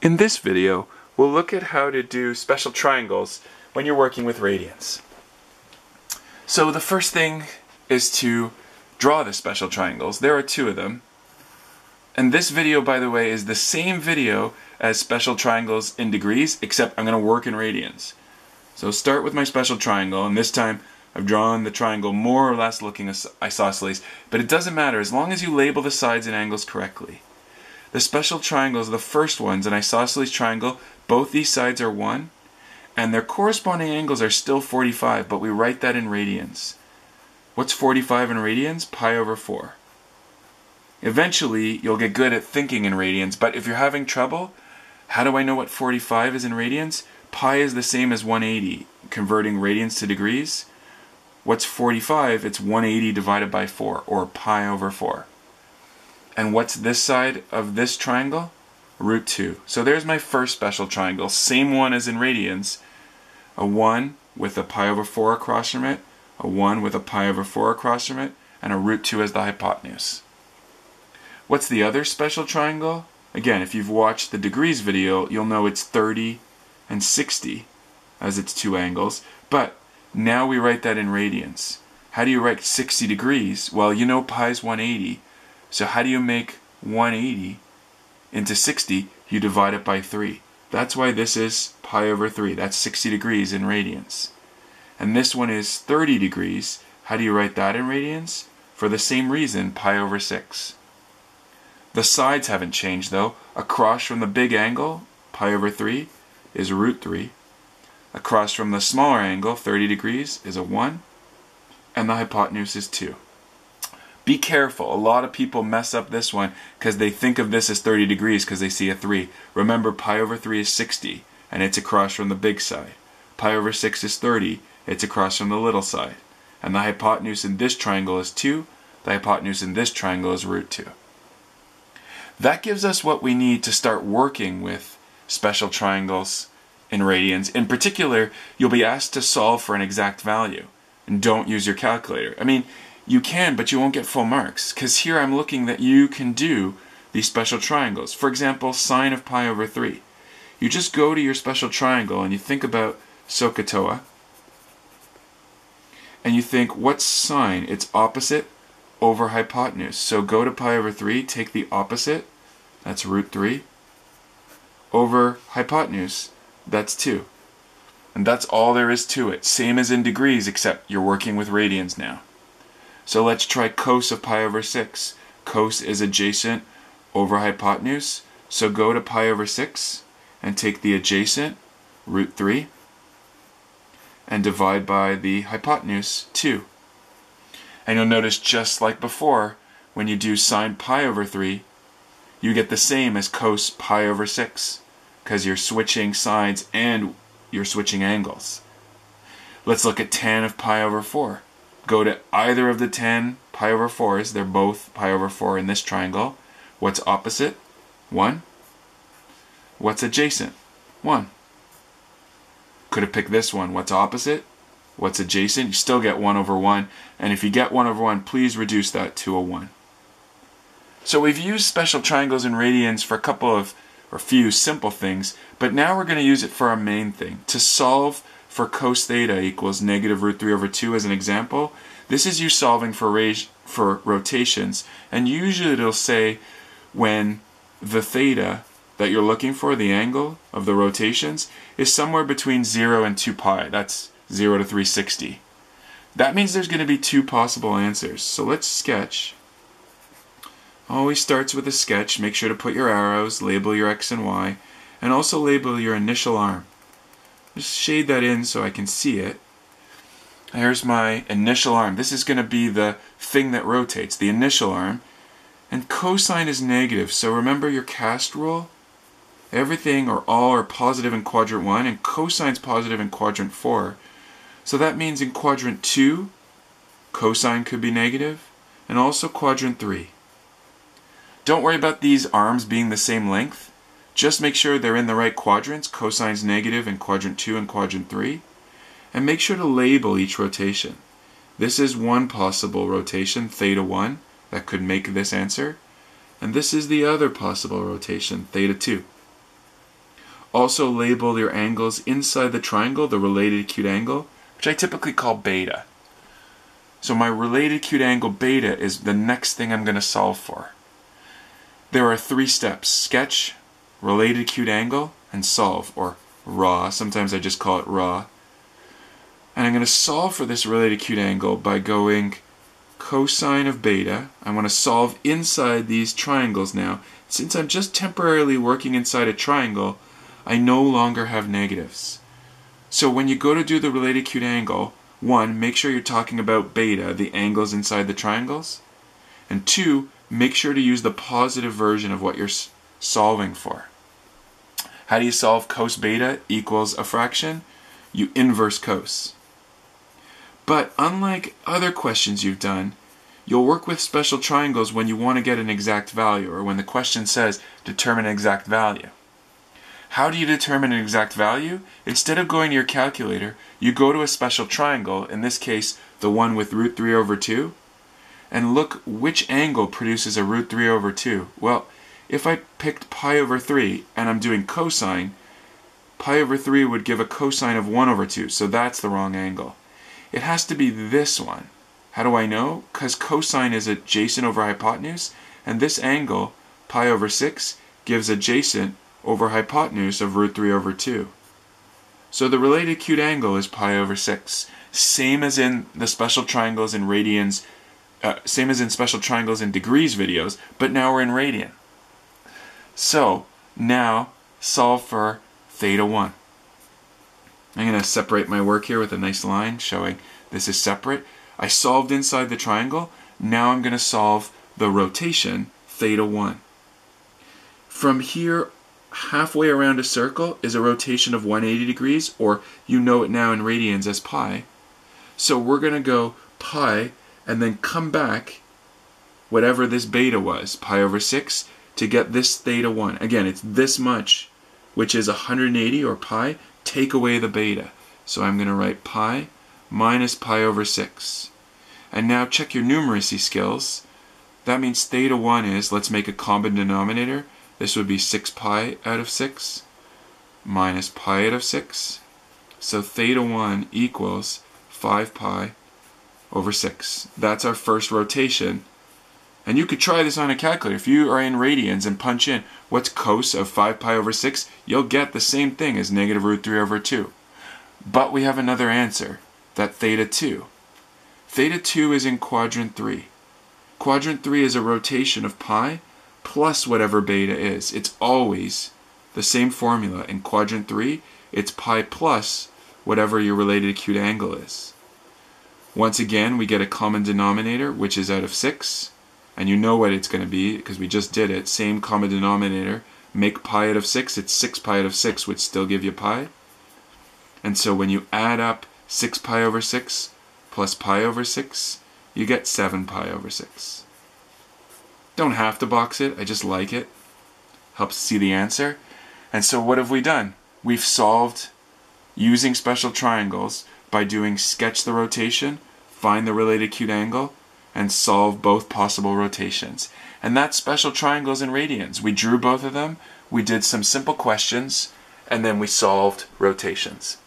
In this video, we'll look at how to do special triangles when you're working with radians. So the first thing is to draw the special triangles. There are two of them. And this video, by the way, is the same video as special triangles in degrees, except I'm going to work in radians. So start with my special triangle, and this time I've drawn the triangle more or less looking isosceles, but it doesn't matter as long as you label the sides and angles correctly. The special triangles, the first ones, an isosceles triangle, both these sides are 1, and their corresponding angles are still 45, but we write that in radians. What's 45 in radians? Pi over 4. Eventually, you'll get good at thinking in radians, but if you're having trouble, how do I know what 45 is in radians? Pi is the same as 180, converting radians to degrees. What's 45? It's 180 divided by 4, or pi over 4. And what's this side of this triangle? Root 2. So there's my first special triangle, same one as in radians. A 1 with a pi over 4 across from it, a 1 with a pi over 4 across from it, and a root 2 as the hypotenuse. What's the other special triangle? Again, if you've watched the degrees video, you'll know it's 30 and 60 as its two angles. But now we write that in radians. How do you write 60 degrees? Well, you know pi is 180. So how do you make 180 into 60? You divide it by 3. That's why this is pi over 3. That's 60 degrees in radians. And this one is 30 degrees. How do you write that in radians? For the same reason, pi over 6. The sides haven't changed though. Across from the big angle, pi over 3, is root 3. Across from the smaller angle, 30 degrees, is a 1. And the hypotenuse is 2. Be careful. A lot of people mess up this one because they think of this as 30 degrees because they see a 3. Remember, pi over 3 is 60, and it's across from the big side. Pi over 6 is 30, it's across from the little side. And the hypotenuse in this triangle is 2, the hypotenuse in this triangle is root 2. That gives us what we need to start working with special triangles in radians. In particular, you'll be asked to solve for an exact value. And don't use your calculator. I mean, you can, but you won't get full marks. Because here I'm looking that you can do these special triangles. For example, sine of pi over 3. You just go to your special triangle and you think about SOHCAHTOA. And you think, what's sine? It's opposite over hypotenuse. So go to pi over 3, take the opposite, that's root 3, over hypotenuse, that's 2. And that's all there is to it. Same as in degrees, except you're working with radians now. So let's try cos of pi over 6. Cos is adjacent over hypotenuse. So go to pi over 6 and take the adjacent, root 3, and divide by the hypotenuse, 2. And you'll notice just like before, when you do sine pi over 3, you get the same as cos pi over 6, because you're switching sides and you're switching angles. Let's look at tan of pi over 4 go to either of the 10 pi over 4s. They're both pi over 4 in this triangle. What's opposite? 1. What's adjacent? 1. Could have picked this one. What's opposite? What's adjacent? You still get 1 over 1. And if you get 1 over 1, please reduce that to a 1. So we've used special triangles and radians for a couple of, or few simple things, but now we're going to use it for our main thing, to solve for cos theta equals negative root 3 over 2 as an example, this is you solving for, for rotations. And usually it'll say when the theta that you're looking for, the angle of the rotations, is somewhere between 0 and 2 pi. That's 0 to 360. That means there's going to be two possible answers. So let's sketch. Always starts with a sketch. Make sure to put your arrows, label your x and y, and also label your initial arm. Just shade that in so I can see it. Here's my initial arm. This is going to be the thing that rotates, the initial arm. And cosine is negative, so remember your cast rule? Everything or all are positive in quadrant 1, and cosine's positive in quadrant 4. So that means in quadrant 2, cosine could be negative, and also quadrant 3. Don't worry about these arms being the same length. Just make sure they're in the right quadrants, cosine's negative in quadrant 2 and quadrant 3. And make sure to label each rotation. This is one possible rotation, theta 1, that could make this answer. And this is the other possible rotation, theta 2. Also label your angles inside the triangle, the related acute angle, which I typically call beta. So my related acute angle beta is the next thing I'm going to solve for. There are three steps, sketch, related acute angle, and solve, or raw. Sometimes I just call it raw. And I'm going to solve for this related acute angle by going cosine of beta. I want to solve inside these triangles now. Since I'm just temporarily working inside a triangle, I no longer have negatives. So when you go to do the related acute angle, one, make sure you're talking about beta, the angles inside the triangles. And two, make sure to use the positive version of what you're solving for. How do you solve cos beta equals a fraction? You inverse cos. But unlike other questions you've done, you'll work with special triangles when you want to get an exact value or when the question says determine an exact value. How do you determine an exact value? Instead of going to your calculator, you go to a special triangle, in this case the one with root 3 over 2, and look which angle produces a root 3 over 2. Well, if I picked pi over 3 and I'm doing cosine, pi over 3 would give a cosine of 1 over 2, so that's the wrong angle. It has to be this one. How do I know? Because cosine is adjacent over hypotenuse, and this angle, pi over 6, gives adjacent over hypotenuse of root 3 over 2. So the related acute angle is pi over 6. Same as in the special triangles and radians, uh, same as in special triangles and degrees videos, but now we're in radian. So now solve for theta 1. I'm going to separate my work here with a nice line showing this is separate. I solved inside the triangle. Now I'm going to solve the rotation, theta 1. From here, halfway around a circle is a rotation of 180 degrees, or you know it now in radians as pi. So we're going to go pi and then come back, whatever this beta was, pi over 6, to get this theta 1. Again, it's this much, which is 180 or pi. Take away the beta. So I'm going to write pi minus pi over 6. And now check your numeracy skills. That means theta 1 is, let's make a common denominator. This would be 6 pi out of 6 minus pi out of 6. So theta 1 equals 5 pi over 6. That's our first rotation. And you could try this on a calculator. If you are in radians and punch in what's cos of 5 pi over 6, you'll get the same thing as negative root 3 over 2. But we have another answer, that theta 2. Theta 2 is in quadrant 3. Quadrant 3 is a rotation of pi plus whatever beta is. It's always the same formula. In quadrant 3, it's pi plus whatever your related acute angle is. Once again, we get a common denominator, which is out of 6 and you know what it's going to be because we just did it. Same common denominator. Make pi out of 6, it's 6 pi out of 6, which still give you pi. And so when you add up 6 pi over 6 plus pi over 6, you get 7 pi over 6. Don't have to box it, I just like it. Helps see the answer. And so what have we done? We've solved using special triangles by doing sketch the rotation, find the related acute angle, and solve both possible rotations. And that's special triangles and radians. We drew both of them, we did some simple questions, and then we solved rotations.